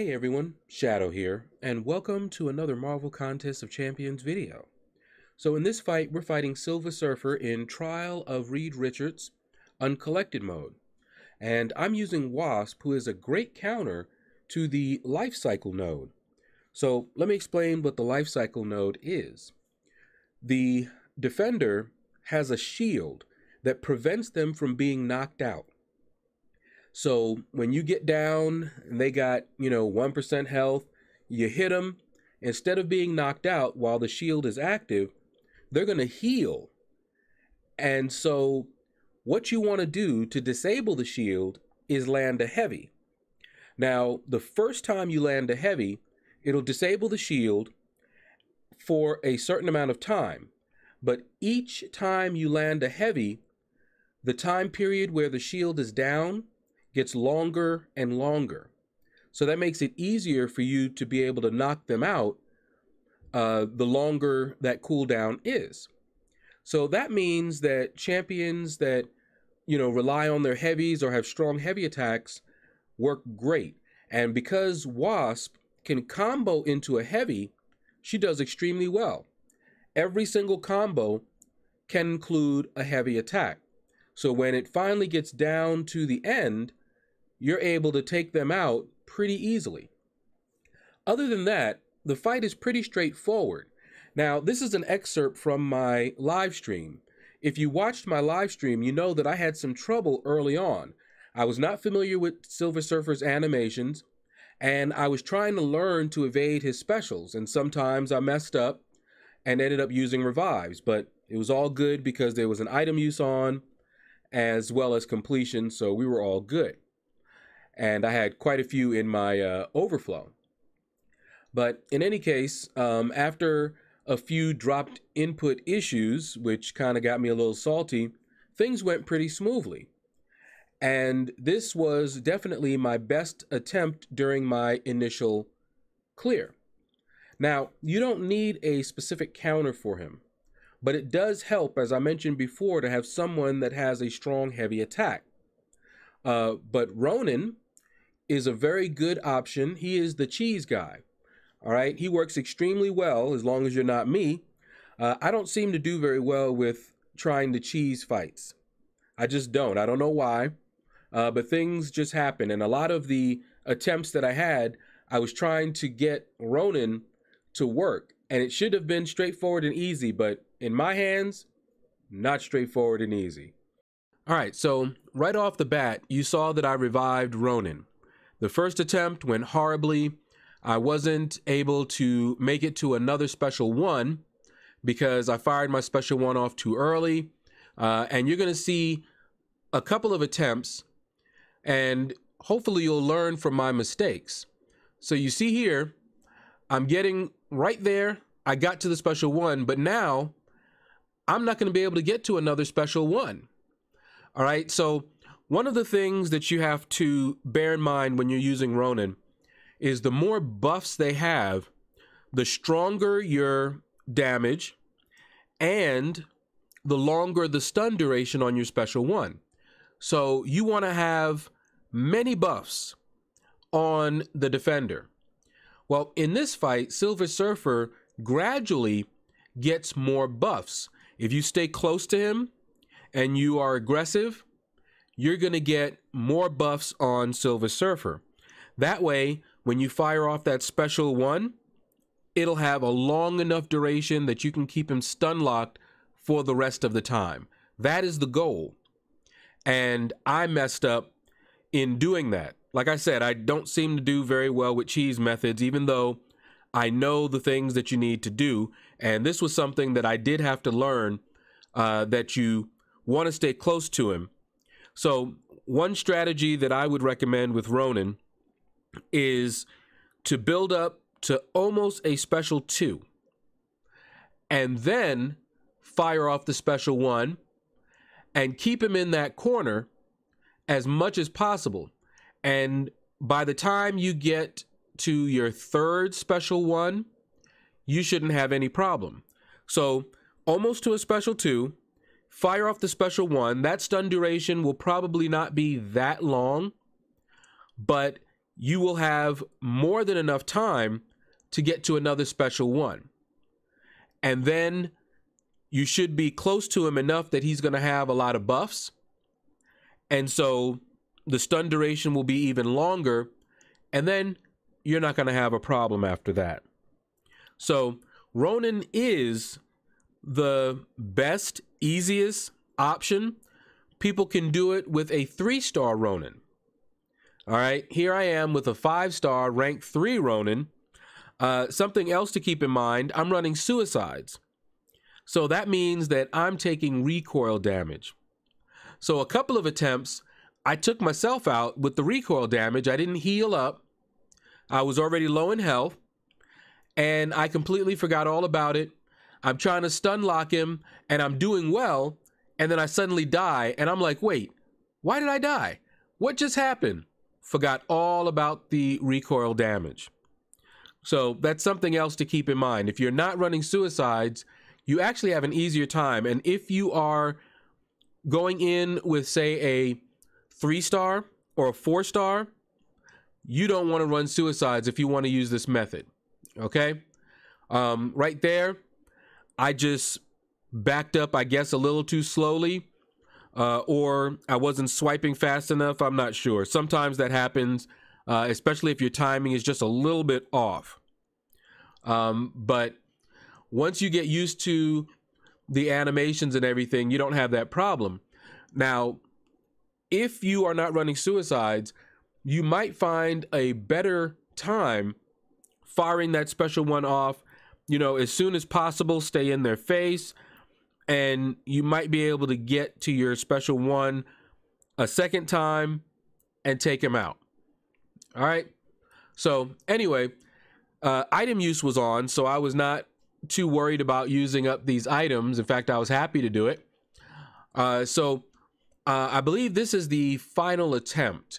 Hey everyone, Shaedow here, and welcome to another Marvel Contest of Champions video. So in this fight, we're fighting Silver Surfer in Trial of Reed Richards Uncollected mode. And I'm using Wasp, who is a great counter to the Life Cycle node. So let me explain what the Life Cycle node is. The Defender has a shield that prevents them from being knocked out. So when you get down and they got, you know, 1% health, you hit them, instead of being knocked out while the shield is active, they're going to heal. And so what you want to do to disable the shield is land a heavy. Now, the first time you land a heavy, it'll disable the shield for a certain amount of time. But each time you land a heavy, the time period where the shield is down gets longer and longer. So that makes it easier for you to be able to knock them out uh, the longer that cooldown is. So that means that champions that, you know, rely on their heavies or have strong heavy attacks work great. And because Wasp can combo into a heavy, she does extremely well. Every single combo can include a heavy attack. So when it finally gets down to the end, you're able to take them out pretty easily. Other than that, the fight is pretty straightforward. Now, this is an excerpt from my live stream. If you watched my live stream, you know that I had some trouble early on. I was not familiar with Silver Surfer's animations, and I was trying to learn to evade his specials, and sometimes I messed up and ended up using revives, but it was all good because there was an item use on as well as completion, so we were all good and I had quite a few in my uh, overflow. But in any case, um, after a few dropped input issues, which kind of got me a little salty, things went pretty smoothly. And this was definitely my best attempt during my initial clear. Now, you don't need a specific counter for him, but it does help, as I mentioned before, to have someone that has a strong heavy attack. Uh, but Ronin is a very good option. He is the cheese guy. All right. He works extremely well as long as you're not me. Uh, I don't seem to do very well with trying to cheese fights. I just don't. I don't know why. Uh, but things just happen. And a lot of the attempts that I had, I was trying to get Ronin to work. And it should have been straightforward and easy. But in my hands, not straightforward and easy. All right. So right off the bat, you saw that I revived Ronin. The first attempt went horribly. I wasn't able to make it to another special one because I fired my special one off too early. Uh, and you're going to see a couple of attempts and hopefully you'll learn from my mistakes. So you see here, I'm getting right there. I got to the special one, but now I'm not going to be able to get to another special one. All right. So one of the things that you have to bear in mind when you're using Ronin is the more buffs they have, the stronger your damage and the longer the stun duration on your special one. So you want to have many buffs on the defender. Well, in this fight, Silver Surfer gradually gets more buffs. If you stay close to him and you are aggressive, you're going to get more buffs on Silver Surfer. That way, when you fire off that special one, it'll have a long enough duration that you can keep him stun locked for the rest of the time. That is the goal. And I messed up in doing that. Like I said, I don't seem to do very well with cheese methods, even though I know the things that you need to do. And this was something that I did have to learn uh, that you want to stay close to him so, one strategy that I would recommend with Ronin is to build up to almost a special two and then fire off the special one and keep him in that corner as much as possible. And by the time you get to your third special one, you shouldn't have any problem. So, almost to a special two, fire off the special one. That stun duration will probably not be that long, but you will have more than enough time to get to another special one. And then you should be close to him enough that he's going to have a lot of buffs. And so the stun duration will be even longer. And then you're not going to have a problem after that. So Ronin is the best, easiest option. People can do it with a three star Ronin. All right, here I am with a five star rank three Ronin. Uh, something else to keep in mind I'm running suicides. So that means that I'm taking recoil damage. So a couple of attempts, I took myself out with the recoil damage. I didn't heal up. I was already low in health and I completely forgot all about it. I'm trying to stun lock him and I'm doing well. And then I suddenly die and I'm like, wait, why did I die? What just happened? Forgot all about the recoil damage. So that's something else to keep in mind. If you're not running suicides, you actually have an easier time. And if you are going in with, say, a three star or a four star, you don't want to run suicides if you want to use this method. Okay. Um, right there, I just backed up, I guess, a little too slowly. Uh, or I wasn't swiping fast enough. I'm not sure. Sometimes that happens, uh, especially if your timing is just a little bit off. Um, but once you get used to the animations and everything, you don't have that problem. Now, if you are not running suicides, you might find a better time firing that special one off, you know, as soon as possible, stay in their face, and you might be able to get to your special one a second time and take him out. All right. So, anyway, uh, item use was on, so I was not too worried about using up these items. In fact, I was happy to do it. Uh, so, uh, I believe this is the final attempt.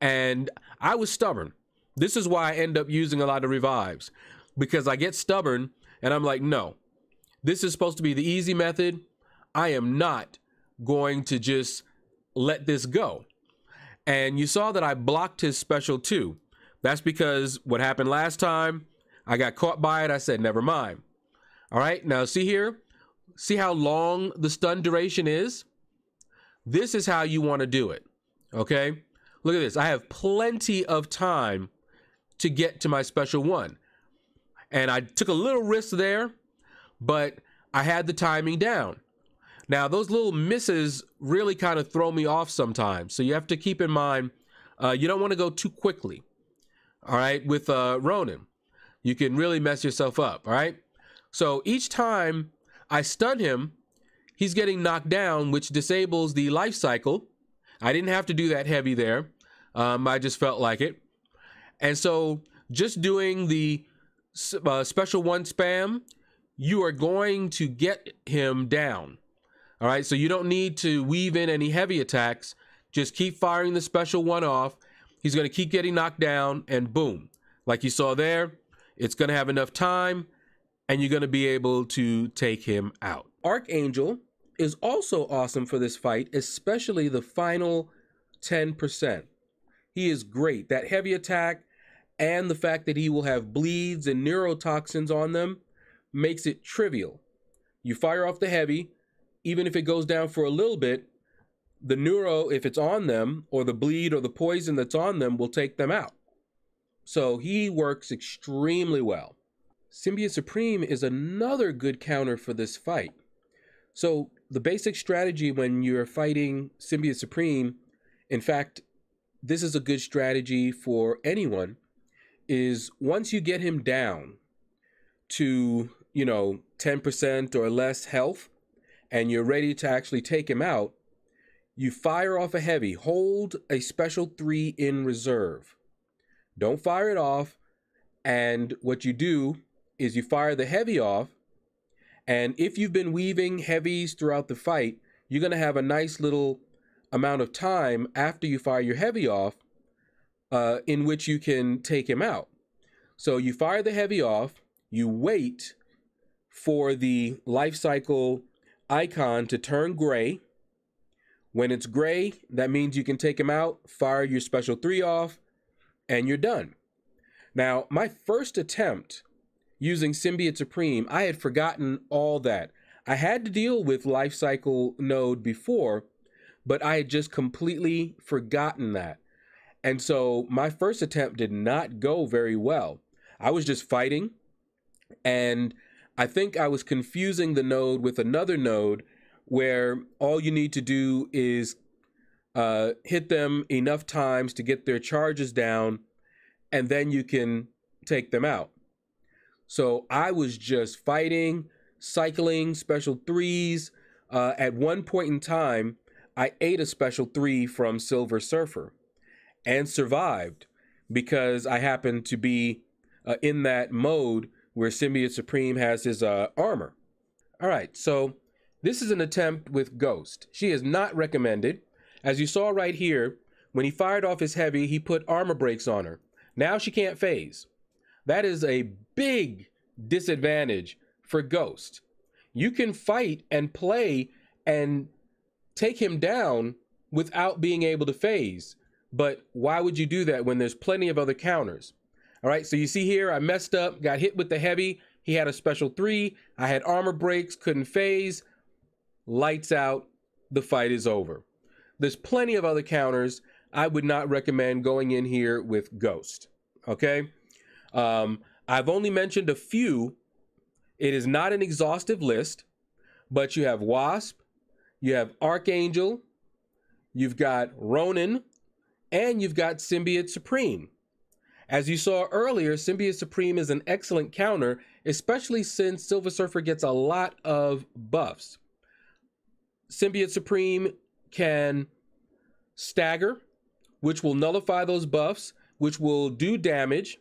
And I was stubborn. This is why I end up using a lot of revives because I get stubborn and I'm like, no, this is supposed to be the easy method. I am not going to just let this go. And you saw that I blocked his special too. That's because what happened last time, I got caught by it. I said, never mind. All right, now see here, see how long the stun duration is? This is how you want to do it. Okay, look at this. I have plenty of time to get to my special one. And I took a little risk there, but I had the timing down. Now, those little misses really kind of throw me off sometimes. So you have to keep in mind, uh, you don't want to go too quickly. All right, with uh, Ronin, you can really mess yourself up. All right. So each time I stun him, he's getting knocked down, which disables the life cycle. I didn't have to do that heavy there. Um, I just felt like it. And so just doing the uh, special one spam, you are going to get him down. All right, so you don't need to weave in any heavy attacks. Just keep firing the special one off. He's going to keep getting knocked down, and boom. Like you saw there, it's going to have enough time, and you're going to be able to take him out. Archangel is also awesome for this fight, especially the final 10%. He is great. That heavy attack and the fact that he will have bleeds and neurotoxins on them makes it trivial. You fire off the heavy, even if it goes down for a little bit, the neuro, if it's on them, or the bleed or the poison that's on them, will take them out. So he works extremely well. Symbiote Supreme is another good counter for this fight. So the basic strategy when you're fighting Symbiote Supreme, in fact, this is a good strategy for anyone is once you get him down to, you know, 10% or less health and you're ready to actually take him out, you fire off a heavy, hold a special three in reserve. Don't fire it off. And what you do is you fire the heavy off. And if you've been weaving heavies throughout the fight, you're going to have a nice little amount of time after you fire your heavy off uh, in which you can take him out. So you fire the heavy off, you wait for the life cycle icon to turn gray. When it's gray, that means you can take him out, fire your special three off, and you're done. Now, my first attempt using Symbiote Supreme, I had forgotten all that. I had to deal with life cycle node before, but I had just completely forgotten that. And so my first attempt did not go very well. I was just fighting, and I think I was confusing the node with another node where all you need to do is uh, hit them enough times to get their charges down, and then you can take them out. So I was just fighting, cycling, special threes. Uh, at one point in time, I ate a special three from Silver Surfer and survived because I happened to be uh, in that mode where Symbiote Supreme has his uh, armor. All right, so this is an attempt with Ghost. She is not recommended. As you saw right here, when he fired off his heavy, he put armor breaks on her. Now she can't phase. That is a big disadvantage for Ghost. You can fight and play and take him down without being able to phase. But why would you do that when there's plenty of other counters? All right, so you see here, I messed up, got hit with the heavy. He had a special three. I had armor breaks, couldn't phase. Lights out, the fight is over. There's plenty of other counters. I would not recommend going in here with Ghost. Okay? Um, I've only mentioned a few. It is not an exhaustive list, but you have Wasp, you have Archangel, you've got Ronin, and you've got Symbiote Supreme. As you saw earlier, Symbiote Supreme is an excellent counter, especially since Silver Surfer gets a lot of buffs. Symbiote Supreme can stagger, which will nullify those buffs, which will do damage,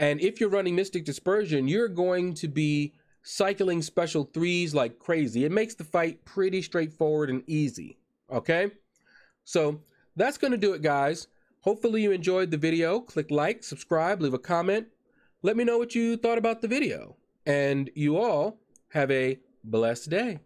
and if you're running Mystic Dispersion, you're going to be cycling special threes like crazy. It makes the fight pretty straightforward and easy. Okay? So that's going to do it, guys. Hopefully you enjoyed the video. Click like, subscribe, leave a comment. Let me know what you thought about the video. And you all have a blessed day.